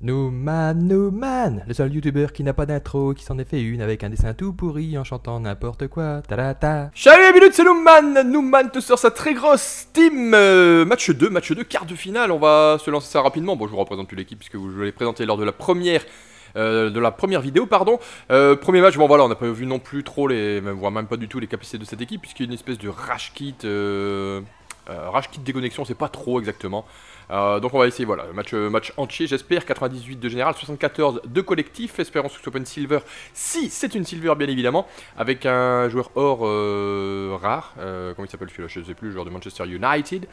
Newman, Newman, le seul youtubeur qui n'a pas d'intro, qui s'en est fait une avec un dessin tout pourri en chantant n'importe quoi. Ta-da-ta. Salut les c'est Newman Newman te sort sa très grosse team euh, Match 2, match 2, quart de finale, on va se lancer ça rapidement. Bon, je vous représente plus l'équipe puisque je l'ai présenté lors de la première... euh, de la première vidéo, pardon. Euh, premier match, bon voilà, on n'a pas vu non plus trop les, voire même pas du tout les capacités de cette équipe, puisqu'il y a une espèce de rage kit, euh, rage kit déconnexion, c'est pas trop exactement. Euh, donc on va essayer, voilà, match, euh, match entier, j'espère, 98 de général, 74 de collectif, espérons que ce soit une silver, si c'est une silver bien évidemment, avec un joueur or euh, rare, comment il s'appelle celui-là, je sais plus, joueur de Manchester United.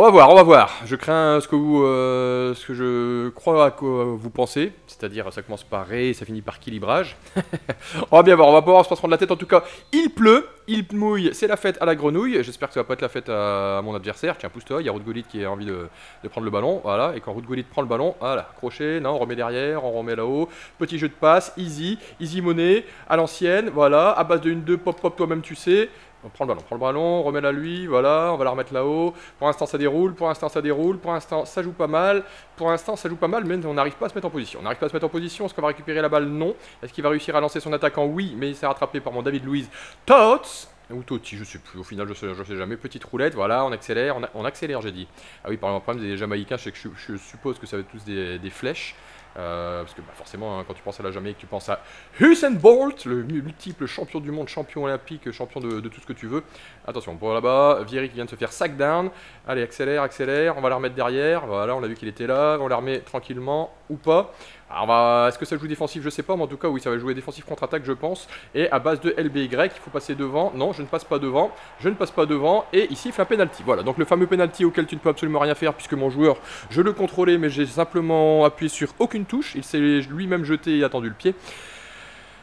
On va voir, on va voir. Je crains ce que vous, euh, ce que je crois à vous pensez, c'est-à-dire ça commence par ré, et ça finit par équilibrage. on va bien voir, on va pouvoir se prendre la tête. En tout cas, il pleut, il mouille, c'est la fête à la grenouille. J'espère que ça va pas être la fête à, mon adversaire. Tiens, pousse-toi, il y a Ruud qui a envie de, prendre le ballon, voilà. Et quand Ruud prend le ballon, voilà, crochet, non, on remet derrière, on remet là-haut. Petit jeu de passe, easy, easy money, à l'ancienne, voilà, à base de 1-2, pop pop, toi-même tu sais. On prend le ballon, prend le ballon, remet la lui, voilà, on va la remettre là-haut. Pour l'instant ça déroule, pour l'instant ça déroule, pour l'instant ça joue pas mal, pour l'instant ça joue pas mal, mais on n'arrive pas à se mettre en position. On n'arrive pas à se mettre en position, est-ce qu'on va récupérer la balle? Non. Est-ce qu'il va réussir à lancer son attaquant? Oui, mais il s'est rattrapé par mon David Louise Tots ou Totti, je sais plus, au final je sais, je sais jamais. Petite roulette, voilà, on accélère, on, on accélère j'ai dit. Ah oui, par exemple, le problème des Jamaïcains, c'est que je, je suppose que ça va être tous des flèches. Euh, parce que bah, forcément, hein, quand tu penses à la Jamaïque, tu penses à Usain Bolt, le multiple champion du monde, champion olympique, champion de, tout ce que tu veux. Attention, pour là-bas, Vieri qui vient de se faire sack down. Allez, accélère, accélère, on va la remettre derrière. Voilà, on a vu qu'il était là, on la remet tranquillement ou pas. Alors, va- est-ce que ça joue défensif? Je sais pas, mais en tout cas, oui, ça va jouer défensif contre-attaque, je pense. Et à base de LBY, il faut passer devant. Non, je ne passe pas devant. Je ne passe pas devant. Et ici, il fait un penalty. Voilà, donc le fameux penalty auquel tu ne peux absolument rien faire, puisque mon joueur, je le contrôlais, mais j'ai simplement appuyé sur aucune touche. Il s'est lui-même jeté et attendu le pied.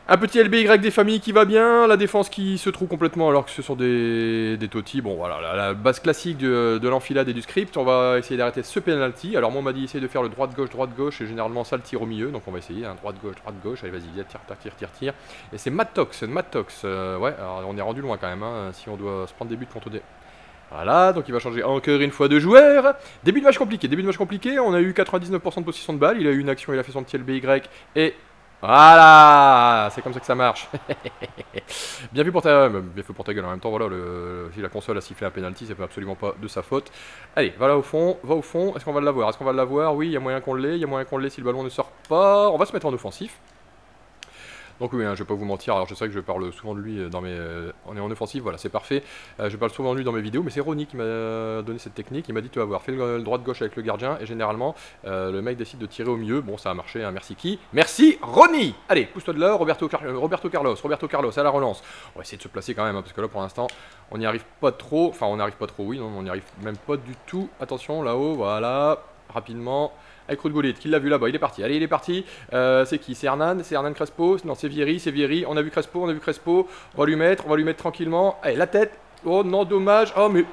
Un petit LBY des familles qui va bien, la défense qui se trouve complètement alors que ce sont des, des totis. Bon voilà, la, base classique de, de l'enfilade et du script. On va essayer d'arrêter ce penalty. Alors moi on m'a dit essayer de faire le droite-gauche, droite-gauche et généralement ça le tire au milieu. Donc on va essayer, hein, droite-gauche, droite-gauche. Allez vas-y, tire, tire, tire, tire, tire. Et c'est Mattox, Mattox. euh, ouais, alors on est rendu loin quand même. hein, si on doit se prendre des buts contre des... Voilà, donc il va changer encore une fois de joueur. Début de match compliqué, début de match compliqué. On a eu 99% de possession de balle. Il a eu une action, il a fait son petit LBY et voilà, c'est comme ça que ça marche. bien vu pour ta, bien pour ta gueule. En même temps, voilà, le, si la console a sifflé un penalty, c'est absolument pas de sa faute. Allez, va là au fond, va au fond. Est-ce qu'on va l'avoir? Est-ce qu'on va l'avoir? Oui, il y a moyen qu'on l'ait. Il y a moyen qu'on l'ait si le ballon ne sort pas. On va se mettre en offensif. Donc oui, hein, je vais pas vous mentir, alors je sais que je parle souvent de lui euh, dans mes... euh, on est en offensive, voilà, c'est parfait. Euh, je parle souvent de lui dans mes vidéos, mais c'est Ronnie qui m'a donné cette technique. Il m'a dit, tu vas voir, fais le, le droite-gauche avec le gardien, et généralement, le mec décide de tirer au milieu. Bon, ça a marché, hein, merci qui Merci Ronnie Allez, pousse-toi de là, Roberto, Car- Roberto Carlos, Roberto Carlos, à la relance. On va essayer de se placer quand même, hein, parce que là, pour l'instant, on n'y arrive pas trop. Enfin, on n'y arrive pas trop, oui, on n'y arrive même pas du tout. Attention, là-haut, voilà, rapidement. Avec Gullit, qui l'a vu là-bas, il est parti. Allez, il est parti. Euh, c'est qui? C'est Hernan? C'est Hernan Crespo? Non, c'est Vieri, c'est Vieri. On a vu Crespo, on a vu Crespo. On va lui mettre, on va lui mettre tranquillement. Allez, la tête. Oh non, dommage. Oh, mais.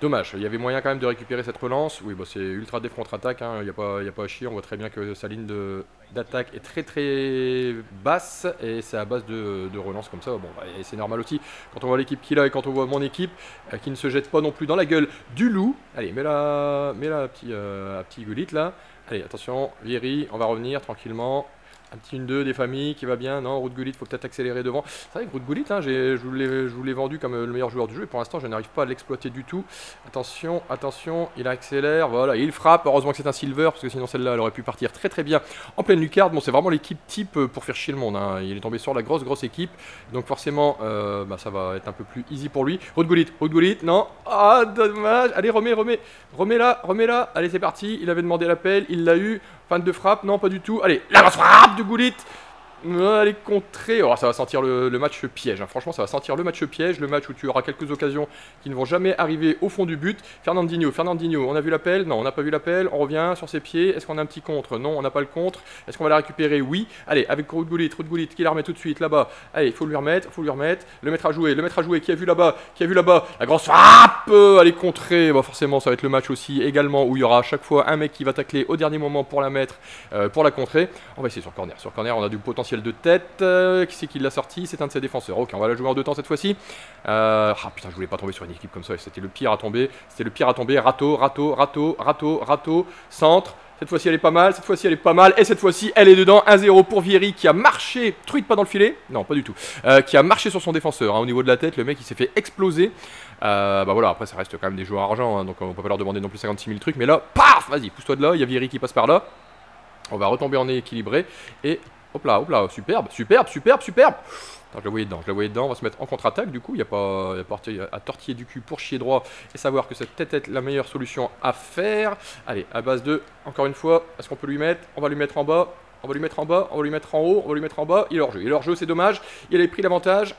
Dommage, il y avait moyen quand même de récupérer cette relance. Oui, bah, c'est ultra def contre-attaque, hein. il n'y a, pas- a pas à chier. On voit très bien que sa ligne d'attaque est très très basse et c'est à base de, de relance comme ça. Bon, bah, c'est normal aussi quand on voit l'équipe qu'il a et quand on voit mon équipe euh, qui ne se jette pas non plus dans la gueule du loup. Allez, mets la, mets la petit, euh, petit Gullit là. Allez, attention, Vieri, on va revenir tranquillement. Un petit 1-2 des familles qui va bien. Non, Ruud Gullit, faut peut-être accélérer devant. C'est vrai que Ruud Gullit, hein, j'ai- je vous l'ai je vous l'ai vendu comme euh, le meilleur joueur du jeu et pour l'instant, je n'arrive pas à l'exploiter du tout. Attention, attention, il accélère, voilà, il frappe. Heureusement que c'est un silver parce que sinon celle-là, elle aurait pu partir très très bien en pleine lucarne. Bon, c'est vraiment l'équipe type euh, pour faire chier le monde. hein. Il est tombé sur la grosse grosse équipe, donc forcément, euh, bah, ça va être un peu plus easy pour lui. Ruud Gullit, Ruud Gullit, non, ah dommage. Allez, remets, remets, remets là, remets là. Allez, c'est parti. Il avait demandé l'appel, il l'a eu. Fin de frappe, non, pas du tout. Allez, la grosse frappe de Gullit. Est contrée. Oh, ça va sentir le, match piège. hein. Franchement, ça va sentir le match piège. Le match où tu auras quelques occasions qui ne vont jamais arriver au fond du but. Fernandinho, Fernandinho, on a vu l'appel? Non, on n'a pas vu l'appel. On revient sur ses pieds. Est-ce qu'on a un petit contre? Non, on n'a pas le contre. Est-ce qu'on va la récupérer? Oui. Allez, avec Gullit, Ruud Gullit qui la remet tout de suite là-bas. Allez, il faut lui remettre, faut lui remettre. Le mettre à jouer, le mettre à jouer. Qui a vu là-bas? Qui a vu là-bas? La grosse frappe euh, Elle est contrée. Bah, forcément, ça va être le match aussi également où il y aura à chaque fois un mec qui va tacler au dernier moment pour la mettre, euh, pour la contrer. On va essayer sur corner. Sur corner, on a du potentiel de tête. Euh, qui c'est qui l'a sorti? C'est un de ses défenseurs. Ok, on va la jouer en deux temps cette fois-ci. Euh, ah putain, je voulais pas tomber sur une équipe comme ça. C'était le pire à tomber. C'était le pire à tomber. Rato, rato, rato, rato, rato. Centre. Cette fois-ci, elle est pas mal. Cette fois-ci, elle est pas mal. Et cette fois-ci, elle est dedans. 1-0 pour Vieri qui a marché. Truite pas dans le filet. Non, pas du tout. Euh, qui a marché sur son défenseur. hein, au niveau de la tête, le mec, il s'est fait exploser. Bah voilà, après, ça reste quand même des joueurs argent. hein, donc, on peut pas leur demander non plus 56 000 trucs. Mais là, paf Vas-y, pousse-toi de là. Il y a Vieri qui passe par là. On va retomber en équilibré. Et hop là, hop là. Superbe, superbe, superbe, superbe. Je la voyais dedans, je la voyais dedans, on va se mettre en contre-attaque du coup, il n'y a pas, y a à tortiller du cul pour chier droit et savoir que c'est peut-être la meilleure solution à faire. Allez, à base de, encore une fois, est-ce qu'on peut lui mettre On va lui mettre en bas, on va lui mettre en bas, on va lui mettre en haut, on va lui mettre en bas, il est hors jeu, il est hors jeu, c'est dommage, il avait pris l'avantage.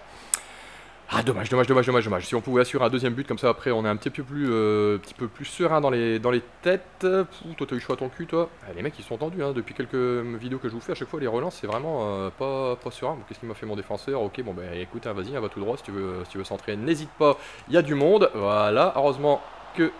Ah dommage, dommage, dommage, dommage, dommage. Si on pouvait assurer un deuxième but comme ça après on est un petit peu plus, euh, petit peu plus serein dans les, dans les têtes. Pouh, toi t'as eu chaud à ton cul toi. Ah, les mecs ils sont tendus hein. depuis quelques vidéos que je vous fais à chaque fois les relances c'est vraiment euh, pas, pas serein. Qu'est-ce qu'il m'a fait mon défenseur? Ok bon bah écoute hein, vas-y hein, va tout droit si tu veux, si tu veux centrer. N'hésite pas, il y a du monde. Voilà, heureusement que...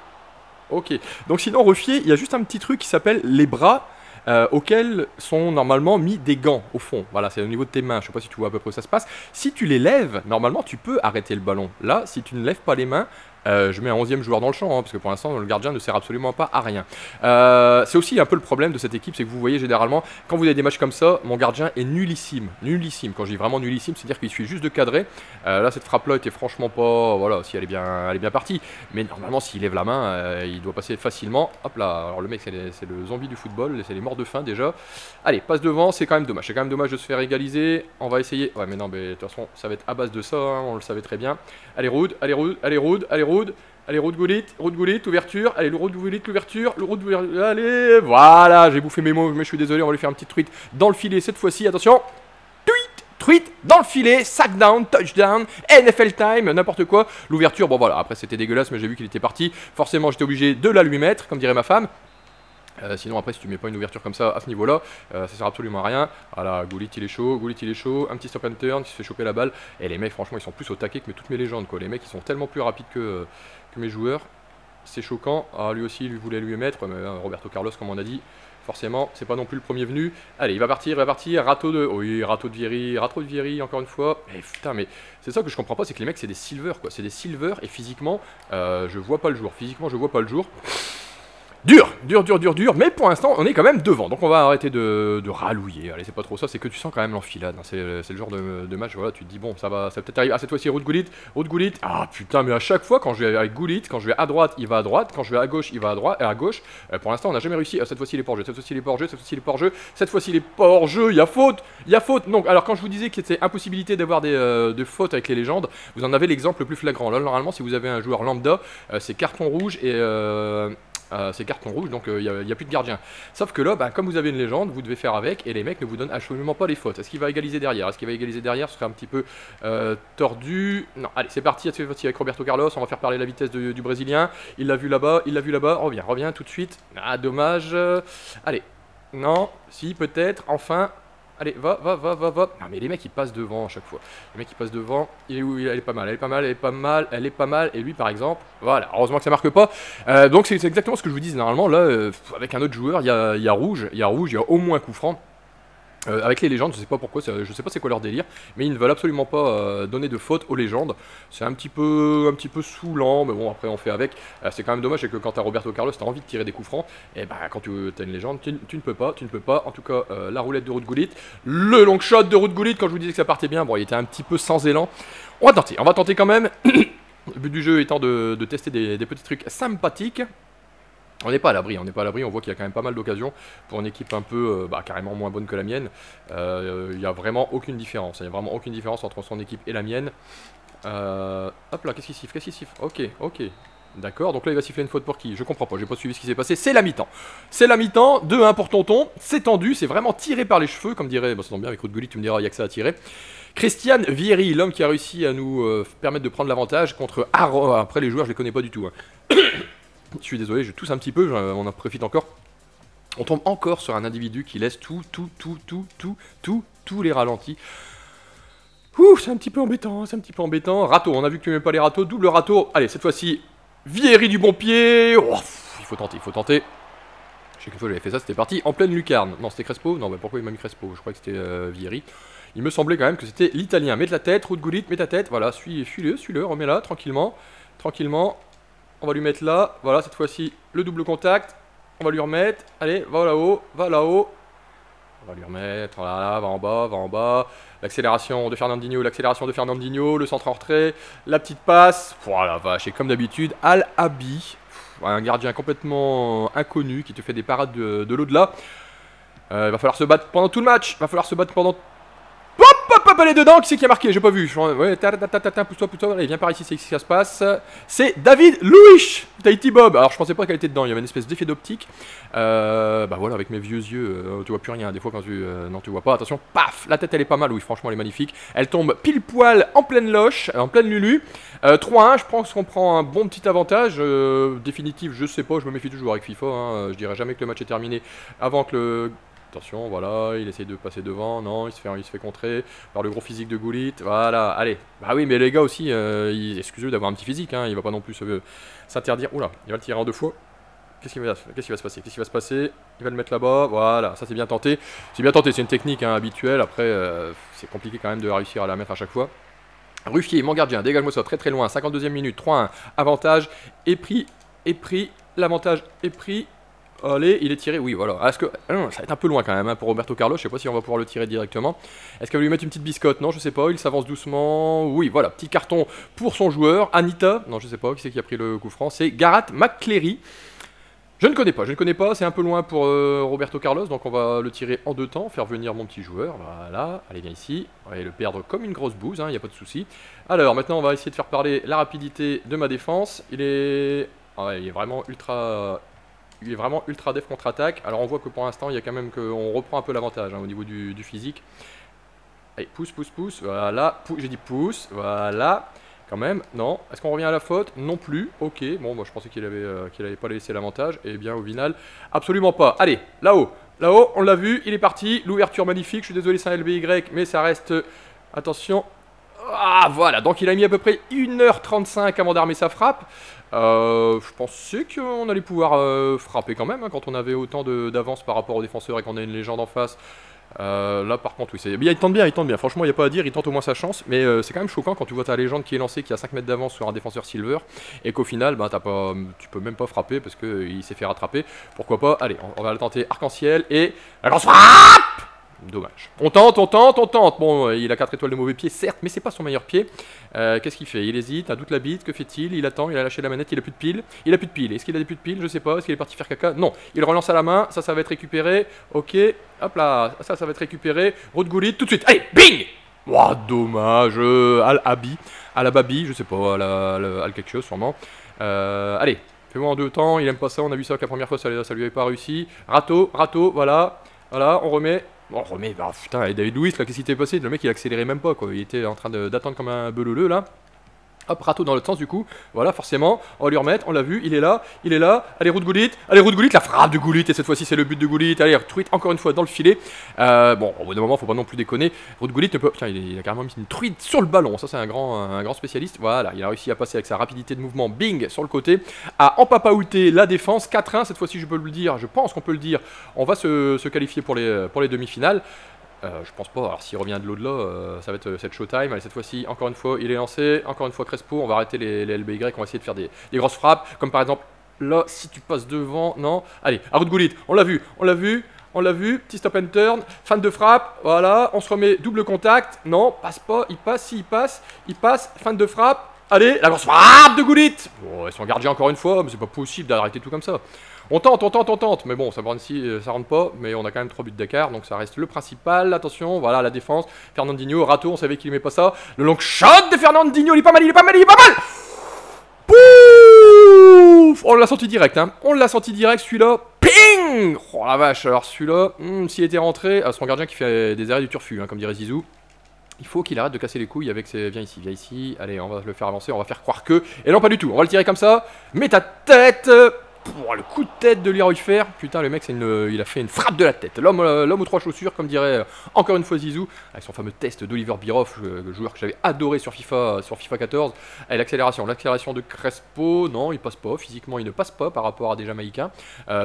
Ok, donc sinon Refier, il y a juste un petit truc qui s'appelle les bras euh, auxquels sont normalement mis des gants au fond. Voilà, c'est au niveau de tes mains. Je sais pas si tu vois à peu près où ça se passe. Si tu les lèves, normalement tu peux arrêter le ballon. Là, si tu ne lèves pas les mains, euh, je mets un 11 joueur dans le champ, hein, parce que pour l'instant le gardien ne sert absolument pas à rien. Euh, c'est aussi un peu le problème de cette équipe, c'est que vous voyez généralement, quand vous avez des matchs comme ça, mon gardien est nullissime. Nullissime, quand je dis vraiment nullissime, c'est-à-dire qu'il suffit juste de cadrer. Euh, là, cette frappe-là était franchement pas. Voilà, si elle est bien, elle est bien partie. Mais normalement, s'il lève la main, il doit passer facilement. Hop là, alors le mec, c'est le zombie du football, c'est les morts de faim déjà. Allez, passe devant, c'est quand même dommage. C'est quand même dommage de se faire égaliser. On va essayer. Ouais, mais non, mais de toute façon, ça va être à base de ça, hein, on le savait très bien. Allez, Roud, allez, Roud, allez, Roud, allez, Allez, Roud Goulit, Roud Goulit, ouverture. Allez, le Roud Goulit, l'ouverture. Le Roud Goulit, allez, voilà, j'ai bouffé mes mots, mais je suis désolé, on va lui faire un petit tweet dans le filet cette fois-ci. Attention, tweet, tweet, dans le filet, sack down, touchdown, NFL time, n'importe quoi. L'ouverture, bon voilà, après c'était dégueulasse, mais j'ai vu qu'il était parti. Forcément, j'étais obligé de la lui mettre, comme dirait ma femme. Euh, sinon après si tu mets pas une ouverture comme ça à ce niveau là ça sert absolument à rien. Voilà Goulit il est chaud Goulit il est chaud. Un petit stop and turn qui se fait choper la balle. Et les mecs franchement ils sont plus au taquet que toutes mes légendes quoi. Les mecs ils sont tellement plus rapides que, que mes joueurs. C'est choquant. Ah lui aussi il voulait lui mettre mais euh, Roberto Carlos comme on a dit forcément c'est pas non plus le premier venu. Allez il va partir il va partir. Râteau de oui râteau de Vieri râteau de Vieri encore une fois. Mais putain mais c'est ça que je comprends pas c'est que les mecs c'est des silver quoi. C'est des silver et physiquement euh, je vois pas le jour. Physiquement je vois pas le jour Dur, dur, dur, dur, dur, mais pour l'instant on est quand même devant, donc on va arrêter de, de ralouiller. Allez, c'est pas trop ça, c'est que tu sens quand même l'enfilade. hein. C'est le genre de, match, voilà, tu te dis bon, ça va, ça peut-être arriver. Ah, cette fois-ci, route Goulit, route Goulit. Ah putain, mais à chaque fois, quand je vais avec Goulit, quand je vais à droite, il va à droite, quand je vais à gauche, il va à droite, et à gauche. Euh, pour l'instant, on n'a jamais réussi. Ah, cette fois-ci, il hors jeu, cette fois-ci, hors jeu, cette fois-ci, il hors jeu, cette fois-ci, il est pas hors jeu, il y a faute, il y a faute. Donc, alors quand je vous disais que c'était impossibilité d'avoir des, euh, de fautes avec les légendes, vous en avez l'exemple le plus flagrant. Là, normalement, si vous avez un joueur lambda, euh, c'est carton rouge et. Euh, euh, c'est carton rouge, donc il n'y a, plus de gardien. Sauf que là, bah, comme vous avez une légende, vous devez faire avec, et les mecs ne vous donnent absolument pas les fautes. Est-ce qu'il va égaliser derrière? Est-ce qu'il va égaliser derrière? Ce serait un petit peu euh, tordu. Non, allez, c'est parti, cette fois-ci avec Roberto Carlos, on va faire parler la vitesse du Brésilien. Il l'a vu là-bas, il l'a vu là-bas, reviens, reviens tout de suite. Ah, dommage. Euh, Allez, non, si, peut-être, enfin. Allez, va, va, va, va, va. Non, mais les mecs, ils passent devant à chaque fois. Les mecs, ils passent devant. Il est où? Il- Elle est pas mal, elle est pas mal, elle est pas mal, elle est pas mal. Et lui, par exemple, voilà, heureusement que ça marque pas. Euh, donc, c'est exactement ce que je vous dis. Normalement, là, euh, avec un autre joueur, il y a, il y a rouge, il y a rouge, il y a au moins coup franc. Euh, avec les légendes, je sais pas pourquoi, je sais pas c'est quoi leur délire, mais ils ne veulent absolument pas euh, donner de faute aux légendes. C'est un petit peu, un saoulant, mais bon après on fait avec. Euh, c'est quand même dommage, que quand t'as Roberto Carlos, t'as envie de tirer des coups francs, et bah quand tu as une légende, tu, ne peux pas, tu ne peux pas. En tout cas, la roulette de Ruud Gullit, le long shot de Ruud Gullit, quand je vous disais que ça partait bien, bon il était un petit peu sans élan. On va tenter, on va tenter quand même. Le but du jeu étant de, tester des petits trucs sympathiques. On n'est pas à l'abri, on n'est pas à l'abri, on voit qu'il y a quand même pas mal d'occasions pour une équipe un peu euh, bah, carrément moins bonne que la mienne. Euh, Il n'y a vraiment aucune différence, il n'y a vraiment aucune différence entre son équipe et la mienne. Euh, hop là, qu'est-ce qu'il siffle Qu'est-ce qu'il siffle? Ok, ok. D'accord, donc là il va siffler une faute pour qui? Je comprends pas, j'ai pas suivi ce qui s'est passé. C'est la mi-temps. C'est la mi-temps, 2-1 pour Tonton. C'est tendu, c'est vraiment tiré par les cheveux, comme dirait. Bah, ça tombe bien avec Ruud Gullit, tu me diras, il y a que ça à tirer. Christian Vieri, l'homme qui a réussi à nous euh, permettre de prendre l'avantage contre Aaron. Après les joueurs, je les connais pas du tout. hein. Je suis désolé, je tousse un petit peu, on en profite encore. On tombe encore sur un individu qui laisse tout, tout, tout, tout, tout, tout, tous les ralentis. Ouh, c'est un petit peu embêtant, c'est un petit peu embêtant. Râteau, on a vu que tu n'aimais pas les râteaux. Double râteau. Allez, cette fois-ci, Vieri du bon pied. Oh, il faut tenter, il faut tenter. Je sais qu'une fois j'avais fait ça, c'était parti en pleine lucarne. Non, c'était Crespo Non, mais pourquoi il m'a mis Crespo Je crois que c'était euh, Vieri. Il me semblait quand même que c'était l'italien. Mets la tête, route Goulit, mets ta tête. Voilà, suis- suis-le, suis-le, remets-la tranquillement. Tranquillement. On va lui mettre là. Voilà, cette fois-ci, le double contact. On va lui remettre. Allez, va là-haut, va là-haut. On va lui remettre. Voilà, va en bas, va en bas. L'accélération de Fernandinho, l'accélération de Fernandinho, le centre en retrait, la petite passe. Voilà, vache, et comme d'habitude, Al Abi, un gardien complètement inconnu qui te fait des parades de, de l'au-delà. Euh, il va falloir se battre pendant tout le match. Il va falloir se battre pendant hop, hop, elle dedans. Qui c'est qui a marqué? J'ai pas vu. Ouais, pousse-toi, pousse-toi. Allez, viens par ici, c'est que ça se passe. C'est David Louis Tahiti Bob. Alors, je pensais pas qu'elle était dedans. Il y avait une espèce d'effet d'optique. Euh, bah voilà, avec mes vieux yeux, euh, tu vois plus rien. Des fois, quand tu. Euh, non, tu vois pas. Attention, paf La tête, elle est pas mal. Oui, franchement, elle est magnifique. Elle tombe pile poil en pleine loche, en pleine lulu. 3-1, je pense qu'on prend un bon petit avantage. définitif, je sais pas. Je me méfie toujours avec FIFA. Hein. Je dirais jamais que le match est terminé avant que le Attention, voilà, il essaye de passer devant, non, il se fait, il se fait contrer par le gros physique de Goulit, voilà, allez. Bah oui, mais les gars aussi, euh, excusez d'avoir un petit physique, hein, il va pas non plus s'interdire. Oula, il va le tirer en deux fois. Qu'est-ce qui va, va, se passer? Qu'est-ce qui va se passer? Il va le mettre là-bas, voilà, ça c'est bien tenté. C'est bien tenté, c'est une technique hein, habituelle, après euh, c'est compliqué quand même de réussir à la mettre à chaque fois. Ruffier, mon gardien, dégage-moi ça très très loin, 52e minute, 3-1, avantage, est pris, est pris, l'avantage est pris, Allez, il est tiré, oui, voilà. Est-ce que. Ah ça va être un peu loin quand même hein, pour Roberto Carlos. Je sais pas si on va pouvoir le tirer directement. Est-ce qu'elle va lui mettre une petite biscotte? Non, je sais pas. Il s'avance doucement. Oui, voilà. Petit carton pour son joueur. Anita. Non, je sais pas. Qui c'est qui a pris le coup franc? C'est Garat McCleary. Je ne connais pas, je ne connais pas, c'est un peu loin pour euh, Roberto Carlos, donc on va le tirer en deux temps, faire venir mon petit joueur, voilà, allez viens ici, on va le perdre comme une grosse bouse, il hein, n'y a pas de souci. Alors maintenant on va essayer de faire parler la rapidité de ma défense, il est, ah il est vraiment ultra il est vraiment ultra def contre-attaque. Alors on voit que pour l'instant, il y a quand même qu'on reprend un peu l'avantage hein, au niveau du, physique. Allez, pousse, pousse, pousse. Voilà, j'ai dit pousse. Voilà. Quand même, non. Est-ce qu'on revient à la faute? Non plus. Ok, bon, moi je pensais qu'il avait, euh, qu'il avait pas laissé l'avantage. Et eh bien au final, absolument pas. Allez, là-haut. Là-haut, on l'a vu, il est parti. L'ouverture magnifique. Je suis désolé, c'est un LBY, mais ça reste... Attention, ah voilà, donc il a mis à peu près 1h35 avant d'armer sa frappe. Euh, je pensais qu'on allait pouvoir euh, frapper quand même, hein, quand on avait autant d'avance par rapport aux défenseurs et qu'on a une légende en face. Euh, là par contre oui, il tente bien, il tente bien, franchement il n'y a pas à dire, il tente au moins sa chance, mais c'est quand même choquant quand tu vois ta légende qui est lancée, qui a 5 mètres d'avance sur un défenseur silver, et qu'au final bah, as pas, tu peux même pas frapper parce qu'il s'est fait rattraper. Pourquoi pas Allez, on, on va le tenter arc-en-ciel, et la grosse frappe Dommage. On tente, on tente, on tente. Bon, euh, il a 4 étoiles de mauvais pied, certes, mais c'est pas son meilleur pied. Euh, qu'est-ce qu'il fait? Il hésite, un doute la bite, que fait-il? Il attend, il a lâché la manette, il a plus de piles. Il a plus de piles. Est-ce qu'il a des plus de piles? Je sais pas. Est-ce qu'il est parti faire caca? Non. Il relance à la main, ça, ça va être récupéré. Ok, hop là, ça, ça va être récupéré. Route Goulit, tout de suite. Allez, bing dommage. Euh, al Abi, à la Babi, je sais pas, à la, à quelque chose sûrement. allez, fais-moi en deux temps. Il aime pas ça. On a vu ça la première fois, ça, ça lui avait pas réussi. Rato, rato, voilà. Voilà, on remet. Bon, remet, bah putain, et David Louis, là, qu'est-ce qui s'était passé? Le mec, il accélérait même pas, quoi. Il était en train d'attendre comme un belouleux, là. Hop, râteau dans l'autre sens du coup. Voilà, forcément, on va lui remettre, on l'a vu, il est là, il est là. Allez, route Goulit, allez, route Goulit, la frappe de Goulit, et cette fois-ci c'est le but de Goulit. Allez, truite encore une fois dans le filet. Euh, bon, au bout d'un moment, faut pas non plus déconner. Route Goulit, peut... Tiens, il, a carrément mis une truite sur le ballon. Ça, c'est un grand, spécialiste. Voilà, il a réussi à passer avec sa rapidité de mouvement, bing, sur le côté, à empapaouter la défense. 4-1, cette fois-ci, je peux le dire, je pense qu'on peut le dire. On va se, qualifier pour les demi-finales. Euh, je pense pas. Alors s'il revient de l'au-delà, euh, ça va être euh, cette showtime. Allez, cette fois-ci, encore une fois, il est lancé. Encore une fois, Crespo. On va arrêter les, LBY. On va essayer de faire des, grosses frappes. Comme par exemple, là, si tu passes devant. Non. Allez, de Goulit. On l'a vu. On l'a vu. On l'a vu, petit stop and turn, fan de frappe, voilà, on se remet double contact, non, passe pas, il passe, si il passe, il passe, fin de frappe, allez, la grosse frappe de Goulit Bon, ils sont gardien encore une fois, mais c'est pas possible d'arrêter tout comme ça. On tente, on tente, on tente, mais bon, ça, ici, euh, ça rentre pas, mais on a quand même 3 buts d'écart, donc ça reste le principal. Attention, voilà la défense. Fernandinho, Rato, on savait qu'il aimait pas ça. Le long shot de Fernandinho, il est pas mal, il est pas mal, il est pas mal Pouf On l'a senti direct, hein. On l'a senti direct, celui-là. Ping Oh la vache, alors celui-là, hmm, s'il était rentré, à son gardien qui fait des arrêts du turfu, hein, comme dirait Zizou. Il faut qu'il arrête de casser les couilles avec ses... Viens ici, viens ici. Allez, on va le faire avancer, on va faire croire que... Et non, pas du tout. On va le tirer comme ça. Mets ta tête le coup de tête de Leroy Fer, putain le mec il a fait une frappe de la tête. L'homme euh, aux trois chaussures, comme dirait euh, encore une fois Zizou, avec son fameux test d'Oliver Biroff, euh, le joueur que j'avais adoré sur FIFA, sur FIFA 14. Et l'accélération, l'accélération de Crespo, non il passe pas, physiquement il ne passe pas par rapport à des Jamaïcains.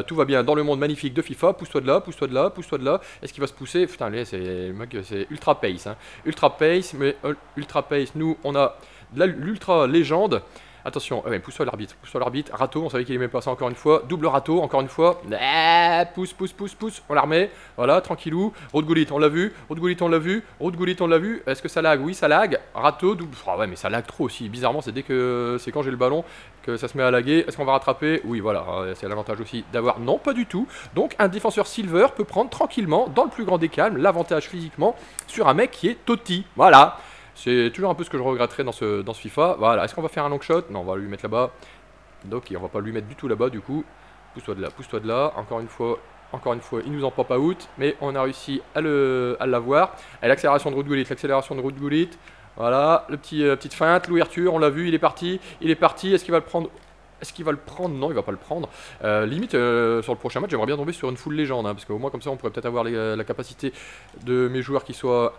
tout va bien dans le monde magnifique de FIFA, pousse-toi de là, pousse-toi de là, pousse-toi de là. Est-ce qu'il va se pousser? Putain c'est c'est ultra pace, hein. ultra pace, mais ultra pace, nous on a l'ultra légende. Attention, ah ouais, pousse-toi l'arbitre, pousse-toi l'arbitre. Râteau, on savait qu'il aimait pas ça encore une fois. Double râteau, encore une fois. Ah, pousse, pousse, pousse, pousse. On la remet. Voilà, tranquillou. Route Goulit, on l'a vu. Route Goulit, on l'a vu. Route Goulit, on l'a vu. Est-ce que ça lag? Oui, ça lag. Râteau, double. Ah ouais, mais ça lag trop aussi. Bizarrement, c'est dès que c'est quand j'ai le ballon que ça se met à laguer. Est-ce qu'on va rattraper? Oui, voilà. C'est l'avantage aussi d'avoir. Non, pas du tout. Donc, un défenseur silver peut prendre tranquillement, dans le plus grand des calmes, l'avantage physiquement sur un mec qui est Totti. Voilà. C'est toujours un peu ce que je regretterais dans ce, FIFA. Voilà, est-ce qu'on va faire un long shot? Non, on va lui mettre là-bas. Donc, on va pas lui mettre du tout là-bas, du coup. Pousse-toi de là, pousse-toi de là. Encore une fois, encore une fois, il nous en pop out. Mais on a réussi à l'avoir. À l'accélération de Route l'accélération de Route Voilà, le petit, euh, petite feinte, l'ouverture, on l'a vu, il est parti. Il est parti, est-ce qu'il va le prendre est-ce qu'il va le prendre? Non, il va pas le prendre. Euh, limite, euh, sur le prochain match, j'aimerais bien tomber sur une full légende, hein, parce qu'au moins comme ça, on pourrait peut-être avoir la capacité de mes joueurs qui soient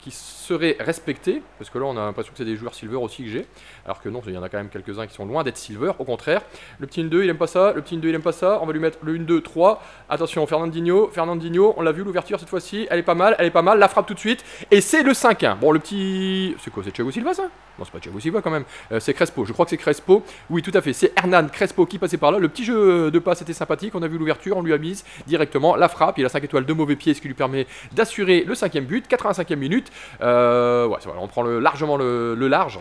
qui seraient respectés, parce que là on a l'impression que c'est des joueurs silver aussi que j'ai, alors que non, il y en a quand même quelques-uns qui sont loin d'être silver, au contraire. Le petit 1-2 il aime pas ça, le petit 1-2 il aime pas ça, on va lui mettre le 1-2, 3, attention Fernandinho, Fernandinho, on l'a vu l'ouverture cette fois-ci, elle est pas mal, elle est pas mal, la frappe tout de suite, et c'est le 5-1. Bon le petit... c'est quoi, c'est Thiago Silva ça? Non c'est pas Thiago Silva quand même, euh, c'est Crespo, je crois que c'est Crespo, oui tout à fait, c'est Hernan Crespo qui passait par là, le petit jeu de passe était sympathique, on a vu l'ouverture, on lui a mis directement la frappe, il a 5 étoiles de mauvais pied, ce qui lui permet d'assurer le 5 but, 85e minute, euh, on prend le, largement le, large.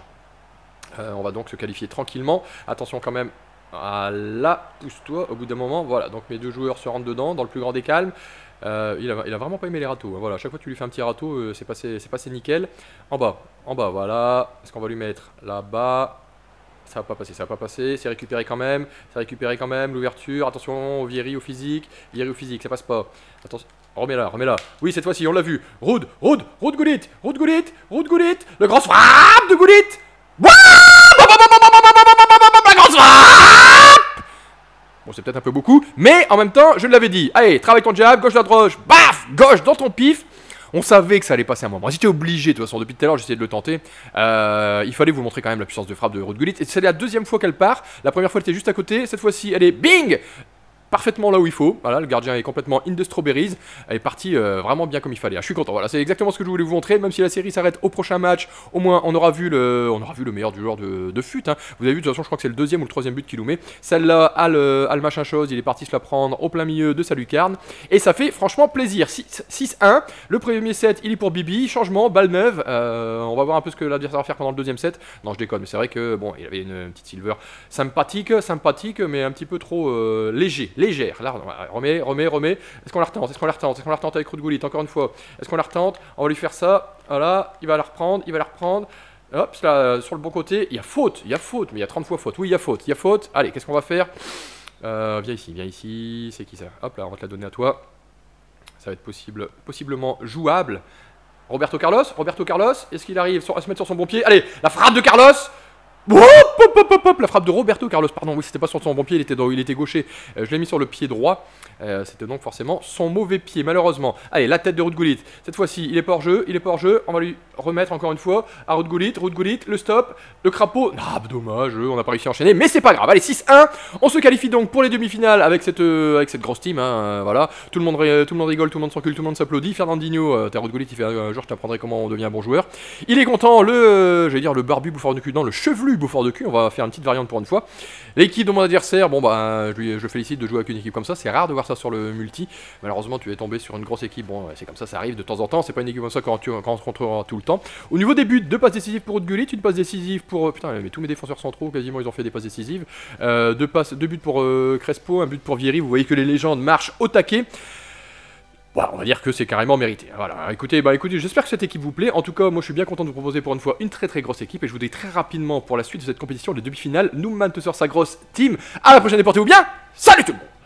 Euh, on va donc se qualifier tranquillement. Attention quand même. Voilà, pousse-toi au bout d'un moment. Voilà, donc mes deux joueurs se rentrent dedans dans le plus grand des calmes. Euh, il, a, vraiment pas aimé les râteaux. Voilà, à chaque fois que tu lui fais un petit râteau, c'est passé, passé nickel. En bas, en bas, voilà. Est-ce qu'on va lui mettre là-bas? Ça va pas passer, ça va pas passer, c'est récupéré quand même, c'est récupéré quand même, l'ouverture, attention au Vieri, au physique, Vieri au physique, ça passe pas. Attention, remets-la, remets-la. Oui, cette fois-ci, on l'a vu. Roud, Roud, Roud Goulit, Roud Goulit, Roud Goulit, le grand frappe de Goulit. La grosse frappe Bon, c'est peut-être un peu beaucoup, mais en même temps, je l'avais dit. Allez, travaille ton jab, gauche la droche, baf, gauche dans ton pif. On savait que ça allait passer un moment. J'étais obligé, de toute façon, depuis tout à l'heure, j'essayais de le tenter. Euh, il fallait vous montrer quand même la puissance de frappe de Ruud Gullit. Et c'est la deuxième fois qu'elle part. La première fois, elle était juste à côté. Cette fois-ci, elle est bing parfaitement là où il faut. Voilà, le gardien est complètement in the strawberries. Elle est partie euh, vraiment bien comme il fallait. Ah, je suis content. Voilà, c'est exactement ce que je voulais vous montrer. Même si la série s'arrête au prochain match, au moins on aura vu le, on aura vu le meilleur du joueur de, de fut. Hein. Vous avez vu, de toute façon, je crois que c'est le deuxième ou le troisième but qu'il nous met. Celle-là a le, machin chose. Il est parti se la prendre au plein milieu de sa lucarne. Et ça fait franchement plaisir. 6-1. Le premier set, il est pour Bibi. Changement, balle neuve. Euh, on va voir un peu ce que l'adversaire va faire pendant le deuxième set. Non, je déconne, mais c'est vrai que bon, il avait une, petite silver sympathique, sympathique, mais un petit peu trop euh, léger, légère. Là, remets, remets, remets. Est-ce qu'on la retente? Est-ce qu'on la retente? Est-ce qu'on la retente avec Goulit? Encore une fois. Est-ce qu'on la retente? On va lui faire ça. Voilà, il va la reprendre, il va la reprendre. Hop, là, sur le bon côté, il y a faute, il y a faute, mais il y a 30 fois faute. Oui, il y a faute, il y a faute. Allez, qu'est-ce qu'on va faire? Euh, Viens ici, viens ici. C'est qui ça? Hop là, on va te la donner à toi. Ça va être possible, possiblement jouable. Roberto Carlos? Roberto Carlos Est-ce qu'il arrive à se mettre sur son bon pied? Allez, la frappe de Carlos la frappe de Roberto Carlos, pardon, oui, c'était pas sur son bon pied, il était, il était gaucher. Euh, je l'ai mis sur le pied droit. Euh, c'était donc forcément son mauvais pied, malheureusement. Allez, la tête de Ruud Gullit. Cette fois-ci, il est pas hors jeu, il est pas hors jeu. On va lui remettre encore une fois à. Ruud Gullit, le stop, le crapaud. Ah, dommage, on n'a pas réussi à enchaîner, mais c'est pas grave. Allez, 6-1. On se qualifie donc pour les demi-finales avec cette, euh, avec cette grosse team. Hein, voilà, tout le monde, tout le monde rigole, tout le monde s'encule, tout le monde s'applaudit. Fernandinho, t'as Ruud Gullit, il fait un jour, je t'apprendrai comment on devient un bon joueur. Il est content, le, j'allais dire le barbu bouffeur de cul, non, le chevelu bouffeur de cul. On va faire une petite variante pour une fois. L'équipe de mon adversaire, bon bah je, félicite de jouer avec une équipe comme ça, c'est rare de voir ça sur le multi. Malheureusement tu es tombé sur une grosse équipe, bon c'est comme ça, ça arrive de temps en temps, c'est pas une équipe comme ça quand, tu, quand on se contrôlera tout le temps. Au niveau des buts, deux passes décisives pour Gullit, une passe décisive pour... Euh, putain mais tous mes défenseurs centraux quasiment ils ont fait des passes décisives. Euh, deux, passes, deux buts pour euh, Crespo, un but pour Vieri, vous voyez que les légendes marchent au taquet on va dire que c'est carrément mérité. Voilà, écoutez, bah écoutez, j'espère que cette équipe vous plaît. En tout cas, moi je suis bien content de vous proposer pour une fois une très très grosse équipe et je vous dis très rapidement pour la suite de cette compétition de demi-finale, Newman te sort sa grosse team. À la prochaine et portez-vous bien. Salut tout le monde